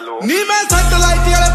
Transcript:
ਹੈਲੋ ਨੀ ਮੈਂ ਸੈਟਲਾਈਟ ਵਾਲੇ ਫੋਨ